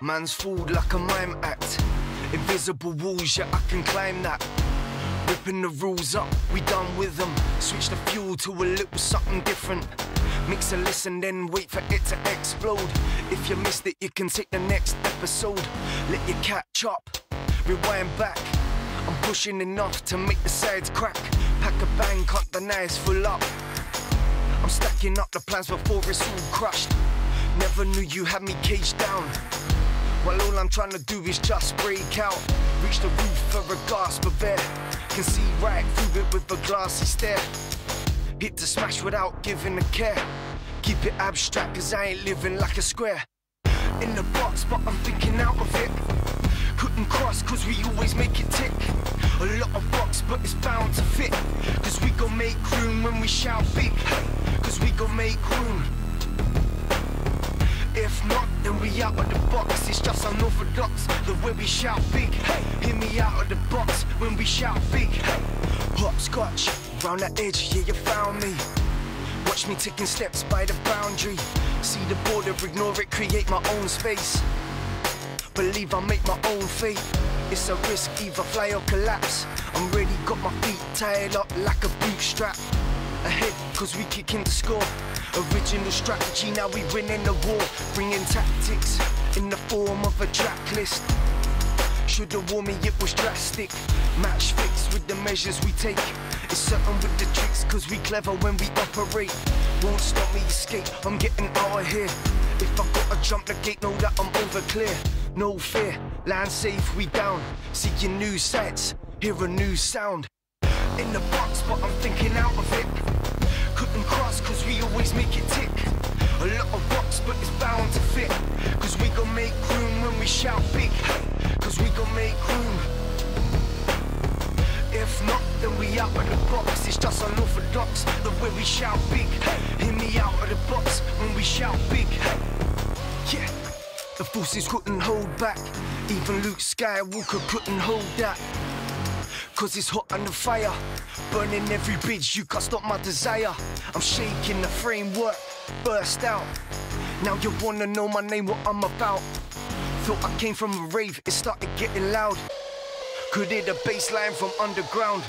transformed like a mime act. Invisible walls, yeah, I can climb that. Ripping the rules up, we done with them. Switch the fuel to a little something different. Mix a listen, then wait for it to explode. If you missed it, you can take the next episode. Let your catch up, rewind back. I'm pushing enough to make the sides crack. Pack a bang, can't deny it's full up. I'm stacking up the plans before it's all crushed. Never knew you had me caged down. While all I'm trying to do is just break out. Reach the roof for a gasp of air. Can see right through it with a glassy stare. Hit the smash without giving a care. Keep it abstract, cause I ain't living like a square. In the box, but I'm thinking out of it. Couldn't cross, cause we always make it tick. A lot of box, but it's bound to fit. Cause we gon' make room when we shout big. Cause we gon' make room. If not, then we out of the box. It's just unorthodox. The way we shout big. Hey, hear me out of the box when we shout big. Hey, hopscotch, round the edge, yeah, you found me. Watch me taking steps by the boundary. See the border, ignore it, create my own space. Believe I make my own fate. It's a risk, either fly or collapse. I'm ready, got my feet tied up like a bootstrap. Ahead, cause we kicking the score. Original strategy, now we winning the war. Bringing tactics in the form of a track list. Should've warned me it was drastic. Match fixed with the measures we take. It's certain with the tricks, cause we clever when we operate. Won't stop me escape, I'm getting out of here. If I gotta jump the gate, know that I'm over clear. No fear, land safe, we down. Seeking new sights, hear a new sound. In the box, but I'm thinking out of it. Couldn't cross, cause we always make it tick. A lot of rocks, but it's bound to fit. Cause we gon' make room when we shout big. Cause we gon' make room. If not, then we out of the box. It's just unorthodox, the way we shout big. Hear me out of the box when we shout big. Yeah, the forces couldn't hold back. Even Luke Skywalker couldn't hold that. Cause it's hot on the fire, burning every bridge, you can't stop my desire. I'm shaking the framework, burst out. Now you wanna know my name, what I'm about. Thought I came from a rave, it started getting loud. Could hear the bass line from underground.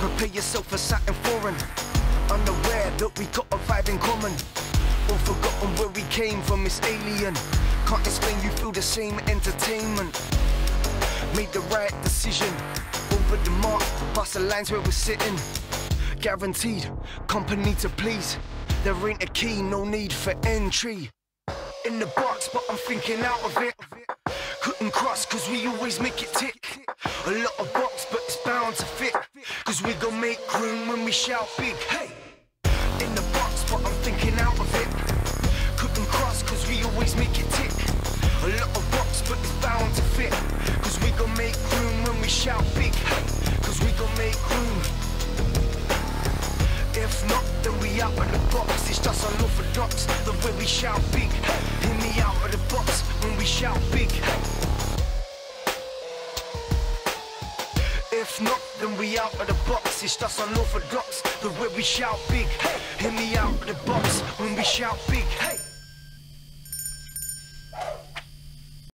Prepare yourself for something foreign. Unaware that we got a vibe in common. All forgotten where we came from, it's alien. Can't explain, you feel the same entertainment. Made the right decision. Over the mark, past the lines where we're sitting. Guaranteed, company to please. There ain't a key, no need for entry. In the box, but I'm thinking out of it. Couldn't cross, cause we always make it tick. A lot of box, but it's bound to fit. Cause we gon' make room when we shout big. Hey! In the box, but I'm thinking out of it. Couldn't cross, cause we always make it tick. A lot of box, but it's bound to fit. Cause we gon' make room we shout big. Cause we gon' make room. If not, then we out of the box. It's just unorthodox, the way we shout big. Hear me out of the box when we shout big. If not, then we out of the box. It's just unorthodox, the way we shout big. Hear me out of the box when we shout big.